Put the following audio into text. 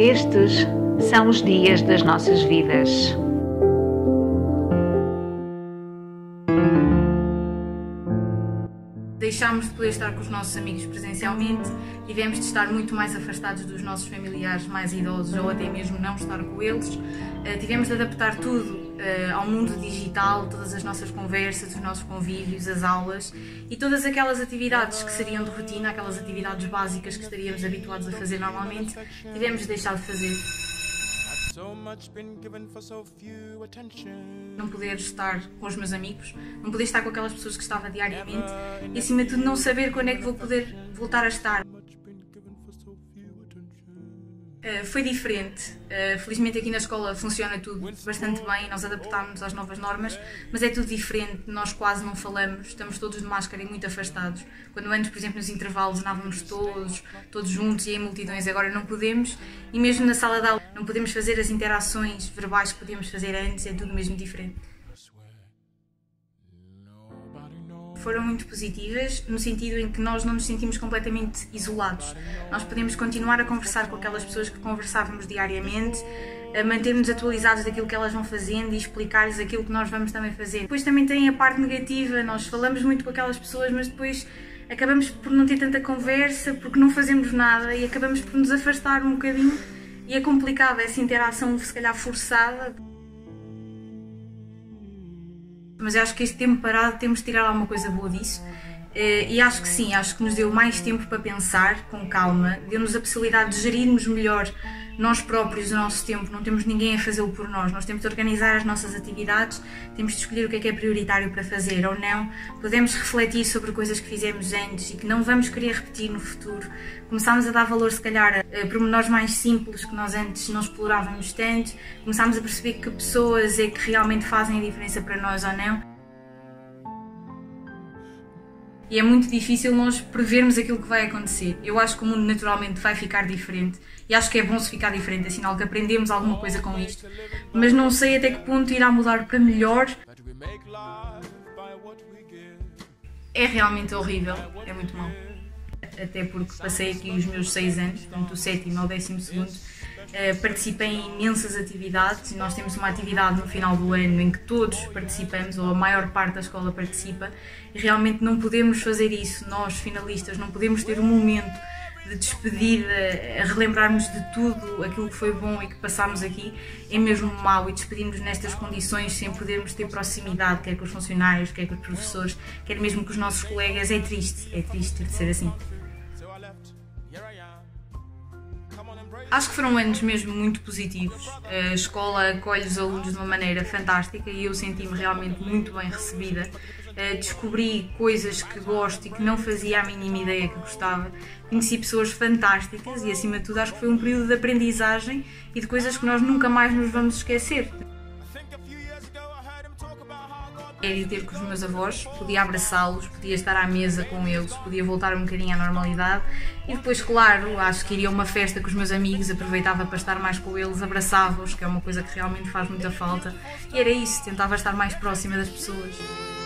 Estes são os dias das nossas vidas. Deixámos de poder estar com os nossos amigos presencialmente, tivemos de estar muito mais afastados dos nossos familiares mais idosos ou até mesmo não estar com eles. Eh, tivemos de adaptar tudo eh, ao mundo digital, todas as nossas conversas, os nossos convívios, as aulas e todas aquelas atividades que seriam de rotina, aquelas atividades básicas que estaríamos habituados a fazer normalmente, tivemos de deixar de fazer. Não poder estar com os meus amigos, não poder estar com aquelas pessoas que estava diariamente e acima de tudo não saber quando é que vou poder voltar a estar. Uh, foi diferente. Uh, felizmente aqui na escola funciona tudo bastante bem, nós adaptámos às novas normas, mas é tudo diferente, nós quase não falamos, estamos todos de máscara e muito afastados. Quando antes, por exemplo, nos intervalos andávamos todos, todos juntos e em multidões, agora não podemos, e mesmo na sala de aula não podemos fazer as interações verbais que podíamos fazer antes, é tudo mesmo diferente. Foram muito positivas, no sentido em que nós não nos sentimos completamente isolados. Nós podemos continuar a conversar com aquelas pessoas que conversávamos diariamente, manter-nos atualizados daquilo que elas vão fazendo e explicar-lhes aquilo que nós vamos também fazer. Depois também tem a parte negativa, nós falamos muito com aquelas pessoas, mas depois acabamos por não ter tanta conversa, porque não fazemos nada e acabamos por nos afastar um bocadinho e é complicado essa interação, se calhar forçada. Mas acho que este tempo parado temos de tirar alguma coisa boa disso. Eh, e acho que sim, acho que nos deu mais tempo para pensar com calma, deu-nos a possibilidade de gerirmos melhor nós próprios o nosso tempo, não temos ninguém a fazê-lo por nós, nós temos de organizar as nossas atividades, temos de escolher o que é que é prioritário para fazer ou não, podemos refletir sobre coisas que fizemos antes e que não vamos querer repetir no futuro, começámos a dar valor se calhar a pormenores mais simples que nós antes não explorávamos tanto, começámos a perceber que pessoas é que realmente fazem a diferença para nós ou não e é muito difícil nós prevermos aquilo que vai acontecer. Eu acho que o mundo naturalmente vai ficar diferente e acho que é bom se ficar diferente, é sinal que aprendemos alguma coisa com isto, mas não sei até que ponto irá mudar para melhor. É realmente horrível, é muito mal. Até porque passei aqui os meus seis anos, portanto, o sétimo ao décimo segundo, eh, participei em imensas atividades nós temos uma atividade no final do ano em que todos participamos, ou a maior parte da escola participa, e realmente não podemos fazer isso, nós finalistas, não podemos ter um momento de despedida, a relembrarmos de tudo aquilo que foi bom e que passámos aqui, é mesmo mau e despedimos nestas condições sem podermos ter proximidade, quer com os funcionários, quer com os professores, quer mesmo com os nossos colegas, é triste, é triste ter de ser assim. Acho que foram anos mesmo muito positivos. A escola acolhe os alunos de uma maneira fantástica e eu senti-me realmente muito bem recebida. Eh, descobri coisas que gosto e que não fazia a mínima ideia que gostava. Conheci pessoas fantásticas e, acima de tudo, acho que foi um período de aprendizagem e de coisas que nós nunca mais nos vamos esquecer. Era ir ter com os meus avós, podia abraçá-los, podia estar à mesa com eles, podia voltar um bocadinho à normalidade e depois, claro, acho que iria a uma festa com os meus amigos, aproveitava para estar mais com eles, abraçava-os, que é uma coisa que realmente faz muita falta e era isso, tentava estar mais próxima das pessoas.